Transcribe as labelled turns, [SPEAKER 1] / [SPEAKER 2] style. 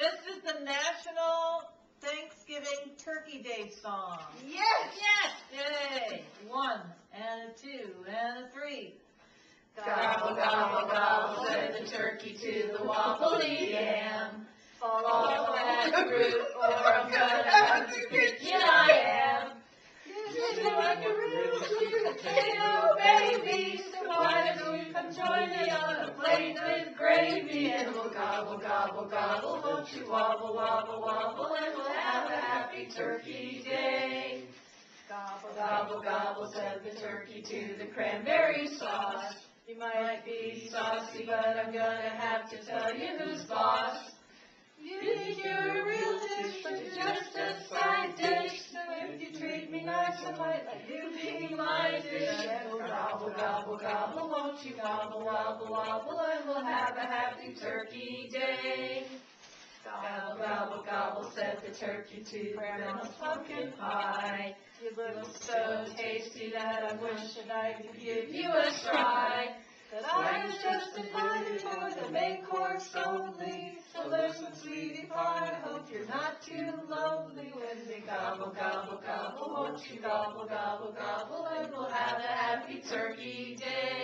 [SPEAKER 1] This is the National Thanksgiving Turkey Day song.
[SPEAKER 2] Yes!
[SPEAKER 1] Yes! Yay! One, and a two, and a three.
[SPEAKER 2] Gobble, gobble, gobble, said the turkey to the wobbly yam. Follow that root, or I'm gonna have to pick you I we'll gobble, gobble, gobble, won't you wobble, wobble, wobble, and we'll have a happy turkey day. Gobble, gobble, gobble, said the turkey to the cranberry sauce. You might be saucy, but I'm gonna have to tell you who's boss. You think you're a real dish, but you're just a side dish. So if you treat me nice, I might let you be my dish. We'll gobble, won't you wobble, wobble, wobble, and we'll have a happy turkey day. Gobble, gobble, gobble, said the turkey to Grandma's pumpkin pie. You look so tasty that I'm wishing I could give you a try. But I was just invited for the main course only. So listen, sweetie pie, I hope you're not too lonely when we gobble, gobble, gobble. Won't you gobble, gobble, gobble, happy turkey day.